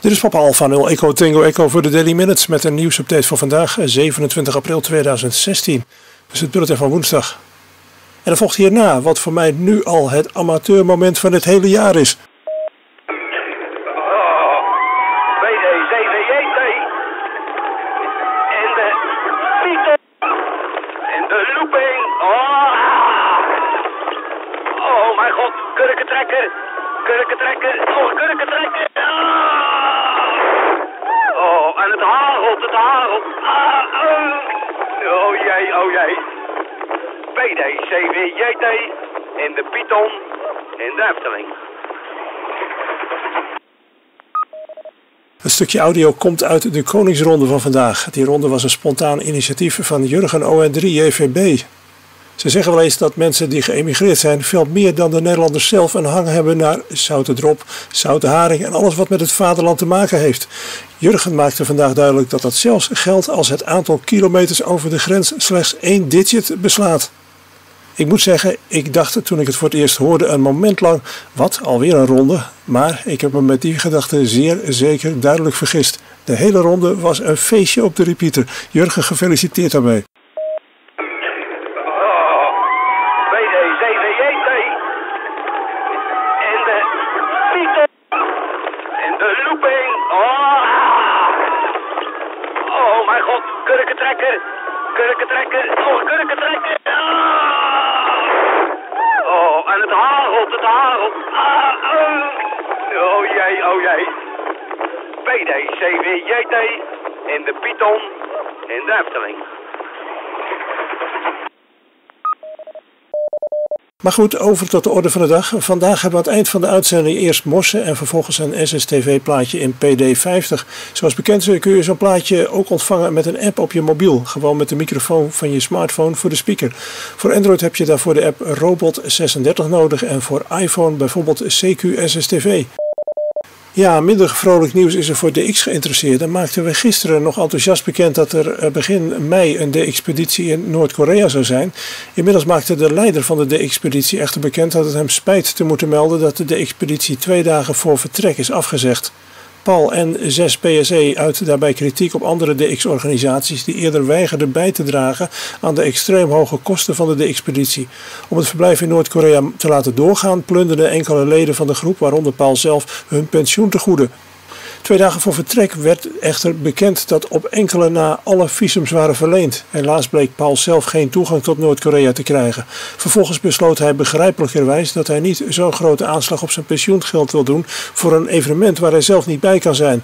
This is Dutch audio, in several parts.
Dit is Papa Alpha 0 Echo Tango Echo voor de Daily Minutes met een nieuwsupdate voor vandaag, 27 april 2016. Dus het bulletin van woensdag. En er volgt hierna wat voor mij nu al het amateurmoment van het hele jaar is. En de Pieter. En de looping. Oh. Oh. Kurkentrekker. Oh. Ah. Oh, en het hagelt, het hagelt. Ah, oh. oh jee, oh jee. PD, CWJT. En de Python. En de Efteling. Het stukje audio komt uit de Koningsronde van vandaag. Die ronde was een spontaan initiatief van Jurgen ON3-JVB. Ze zeggen wel eens dat mensen die geëmigreerd zijn veel meer dan de Nederlanders zelf een hang hebben naar zoute drop, zoute haring en alles wat met het vaderland te maken heeft. Jurgen maakte vandaag duidelijk dat dat zelfs geldt als het aantal kilometers over de grens slechts één digit beslaat. Ik moet zeggen, ik dacht toen ik het voor het eerst hoorde een moment lang, wat, alweer een ronde? Maar ik heb me met die gedachte zeer zeker duidelijk vergist. De hele ronde was een feestje op de repeater. Jurgen, gefeliciteerd daarmee. Kurkentrekker. Kurkentrekker. Oh. Ah. Oh, en het hagelt, het hagelt. Ah, oh. oh jee, oh jee. PD, CWJT. En de Python. En de Efteling. Maar goed, over tot de orde van de dag. Vandaag hebben we aan het eind van de uitzending eerst morsen en vervolgens een SSTV-plaatje in PD50. Zoals bekend kun je zo'n plaatje ook ontvangen met een app op je mobiel. Gewoon met de microfoon van je smartphone voor de speaker. Voor Android heb je daarvoor de app Robot36 nodig en voor iPhone bijvoorbeeld CQ SSTV. Ja, minder vrolijk nieuws is er voor DX geïnteresseerden. Maakten we gisteren nog enthousiast bekend dat er eh, begin mei een DX-expeditie in Noord-Korea zou zijn. Inmiddels maakte de leider van de DX-expeditie echter bekend dat het hem spijt te moeten melden dat de DX-expeditie twee dagen voor vertrek is afgezegd. Paul en 6 PSE uit daarbij kritiek op andere DX-organisaties die eerder weigerden bij te dragen aan de extreem hoge kosten van de DX-expeditie. Om het verblijf in Noord-Korea te laten doorgaan, plunderden enkele leden van de groep, waaronder Paul zelf, hun pensioen te goede. Twee dagen voor vertrek werd echter bekend dat op enkele na alle visums waren verleend. Helaas bleek Paul zelf geen toegang tot Noord-Korea te krijgen. Vervolgens besloot hij begrijpelijkerwijs dat hij niet zo'n grote aanslag op zijn pensioengeld wil doen voor een evenement waar hij zelf niet bij kan zijn.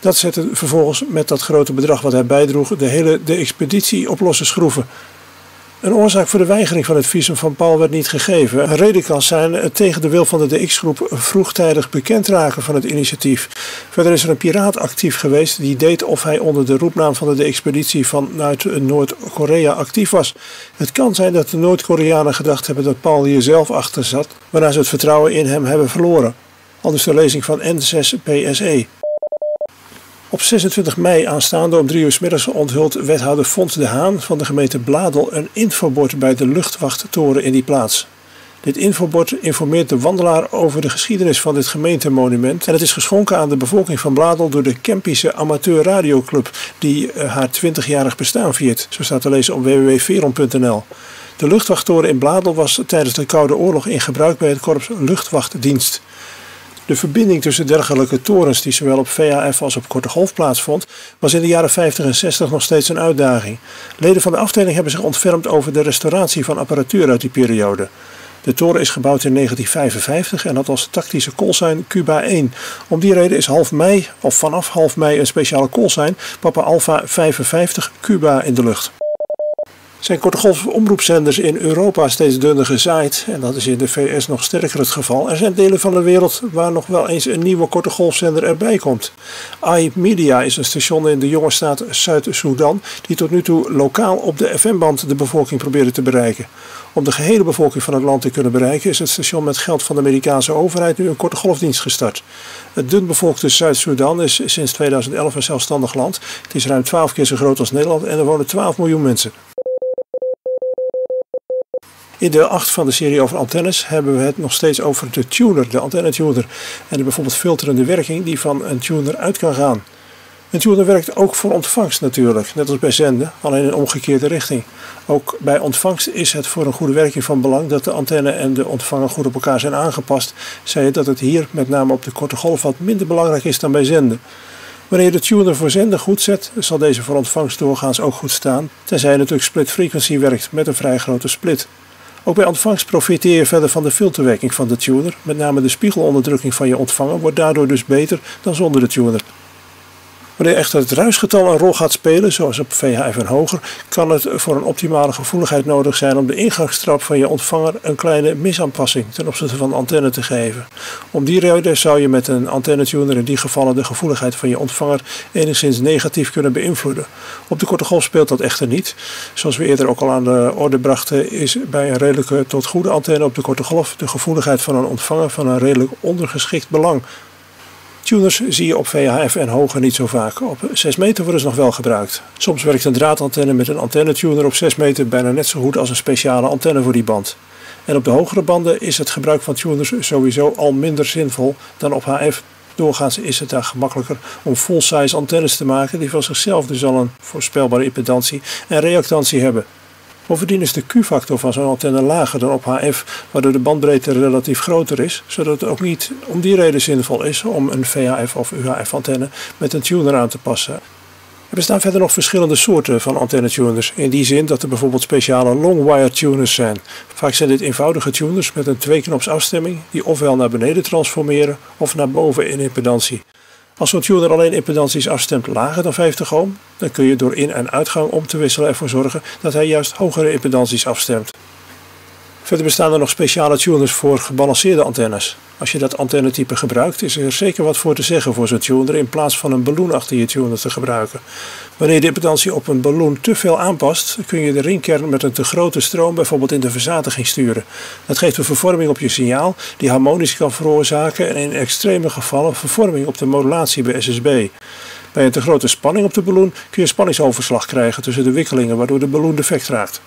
Dat zette vervolgens met dat grote bedrag wat hij bijdroeg de hele de expeditie op losse schroeven. Een oorzaak voor de weigering van het visum van Paul werd niet gegeven. Een reden kan zijn het tegen de wil van de DX-groep vroegtijdig bekend raken van het initiatief. Verder is er een piraat actief geweest die deed of hij onder de roepnaam van de expeditie vanuit Noord-Korea actief was. Het kan zijn dat de Noord-Koreanen gedacht hebben dat Paul hier zelf achter zat, waarna ze het vertrouwen in hem hebben verloren. Anders de lezing van N6PSE. Op 26 mei aanstaande om drie uur s middags onthult wethouder Fons de Haan van de gemeente Bladel een infobord bij de luchtwachttoren in die plaats. Dit infobord informeert de wandelaar over de geschiedenis van dit gemeentemonument en het is geschonken aan de bevolking van Bladel door de Kempische Amateur Radioclub die eh, haar 20-jarig bestaan viert. Zo staat te lezen op www.veron.nl. De luchtwachttoren in Bladel was tijdens de Koude Oorlog in gebruik bij het korps Luchtwachtdienst. De verbinding tussen dergelijke torens, die zowel op VHF als op korte golf plaatsvond, was in de jaren 50 en 60 nog steeds een uitdaging. Leden van de afdeling hebben zich ontfermd over de restauratie van apparatuur uit die periode. De toren is gebouwd in 1955 en had als tactische callsign Cuba 1. Om die reden is half mei, of vanaf half mei, een speciale callsign Papa Alpha 55 Cuba in de lucht zijn kortegolfomroepzenders in Europa steeds dunner gezaaid. En dat is in de VS nog sterker het geval. Er zijn delen van de wereld waar nog wel eens een nieuwe kortegolfzender erbij komt. iMedia is een station in de jonge staat Zuid-Soedan die tot nu toe lokaal op de FM-band de bevolking probeerde te bereiken. Om de gehele bevolking van het land te kunnen bereiken is het station met geld van de Amerikaanse overheid nu een korte golfdienst gestart. Het dunbevolkte Zuid-Soedan is sinds 2011 een zelfstandig land. Het is ruim 12 keer zo groot als Nederland en er wonen 12 miljoen mensen. In deel 8 van de serie over antennes hebben we het nog steeds over de tuner, de antenne-tuner. En de bijvoorbeeld filterende werking die van een tuner uit kan gaan. Een tuner werkt ook voor ontvangst natuurlijk, net als bij zenden, alleen in omgekeerde richting. Ook bij ontvangst is het voor een goede werking van belang dat de antenne en de ontvanger goed op elkaar zijn aangepast. Zij dat het hier met name op de korte golf wat minder belangrijk is dan bij zenden. Wanneer de tuner voor zenden goed zet, zal deze voor ontvangst doorgaans ook goed staan, tenzij natuurlijk split frequency werkt met een vrij grote split. Ook bij ontvangst profiteer je verder van de filterwerking van de tuner, met name de spiegelonderdrukking van je ontvanger wordt daardoor dus beter dan zonder de tuner. Wanneer echter het ruisgetal een rol gaat spelen, zoals op VHF en hoger, kan het voor een optimale gevoeligheid nodig zijn om de ingangstrap van je ontvanger een kleine misaanpassing ten opzichte van de antenne te geven. Om die reden zou je met een antennetuner in die gevallen de gevoeligheid van je ontvanger enigszins negatief kunnen beïnvloeden. Op de korte golf speelt dat echter niet. Zoals we eerder ook al aan de orde brachten, is bij een redelijke tot goede antenne op de korte golf de gevoeligheid van een ontvanger van een redelijk ondergeschikt belang. Tuners zie je op VHF en hoger niet zo vaak. Op 6 meter worden ze nog wel gebruikt. Soms werkt een draadantenne met een antennetuner op 6 meter bijna net zo goed als een speciale antenne voor die band. En op de hogere banden is het gebruik van tuners sowieso al minder zinvol dan op HF. Doorgaans is het daar gemakkelijker om full-size antennes te maken die van zichzelf dus al een voorspelbare impedantie en reactantie hebben. Bovendien is de Q-factor van zo'n antenne lager dan op HF, waardoor de bandbreedte relatief groter is, zodat het ook niet om die reden zinvol is om een VHF of UHF antenne met een tuner aan te passen. Er bestaan verder nog verschillende soorten van antennetuners, in die zin dat er bijvoorbeeld speciale long-wire tuners zijn. Vaak zijn dit eenvoudige tuners met een tweeknops afstemming die ofwel naar beneden transformeren of naar boven in impedantie. Als zo'n tuner alleen impedanties afstemt lager dan 50 ohm, dan kun je door in- en uitgang om te wisselen ervoor zorgen dat hij juist hogere impedanties afstemt. Verder bestaan er nog speciale tuners voor gebalanceerde antennes. Als je dat antennetype gebruikt, is er zeker wat voor te zeggen voor zo'n tuner in plaats van een ballon achter je tuner te gebruiken. Wanneer je de impedantie op een ballon te veel aanpast, kun je de ringkern met een te grote stroom bijvoorbeeld in de verzadiging sturen. Dat geeft een vervorming op je signaal die harmonisch kan veroorzaken en in extreme gevallen vervorming op de modulatie bij SSB. Bij een te grote spanning op de ballon kun je spanningsoverslag krijgen tussen de wikkelingen waardoor de ballon defect raakt.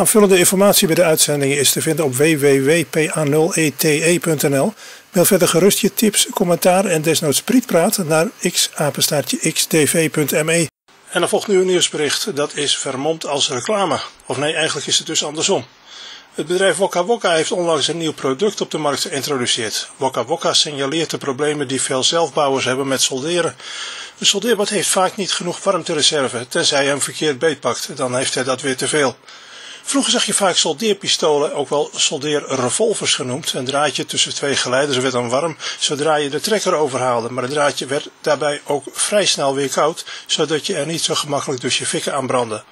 Aanvullende informatie bij de uitzendingen is te vinden op www.pa0ete.nl. Mail verder gerust je tips, commentaar en desnoods prietpraat naar xdv.me. En dan volgt nu een nieuwsbericht. Dat is vermomd als reclame. Of nee, eigenlijk is het dus andersom. Het bedrijf Wokka Wokka heeft onlangs een nieuw product op de markt geïntroduceerd. Wokka Wokka signaleert de problemen die veel zelfbouwers hebben met solderen. Een soldeerbad heeft vaak niet genoeg warmtereserve, tenzij hij hem verkeerd beetpakt. Dan heeft hij dat weer te veel. Vroeger zag je vaak soldeerpistolen, ook wel soldeerrevolvers genoemd. Een draadje tussen twee geleiders werd dan warm zodra je de trekker overhaalde. Maar het draadje werd daarbij ook vrij snel weer koud, zodat je er niet zo gemakkelijk dus je fikken aan brandde.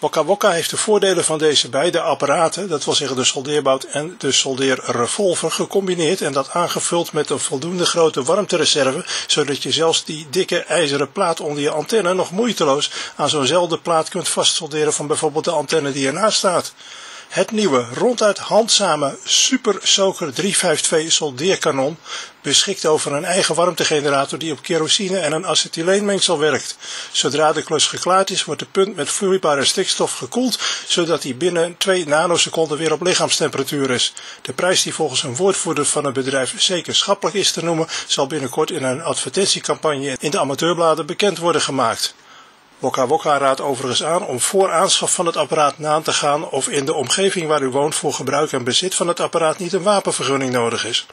Wokka heeft de voordelen van deze beide apparaten, dat wil zeggen de soldeerbout en de soldeerrevolver, gecombineerd en dat aangevuld met een voldoende grote warmtereserve, zodat je zelfs die dikke ijzeren plaat onder je antenne nog moeiteloos aan zo'nzelfde plaat kunt vastsolderen van bijvoorbeeld de antenne die ernaast staat. Het nieuwe, ronduit handzame Super Soaker 352 soldeerkanon beschikt over een eigen warmtegenerator die op kerosine en een acetyleenmengsel werkt. Zodra de klus geklaard is, wordt de punt met vloeibare stikstof gekoeld, zodat hij binnen 2 nanoseconden weer op lichaamstemperatuur is. De prijs die volgens een woordvoerder van het bedrijf zeker schappelijk is te noemen, zal binnenkort in een advertentiecampagne in de amateurbladen bekend worden gemaakt. Wokka Wokka raadt overigens aan om voor aanschaf van het apparaat na te gaan of in de omgeving waar u woont voor gebruik en bezit van het apparaat niet een wapenvergunning nodig is.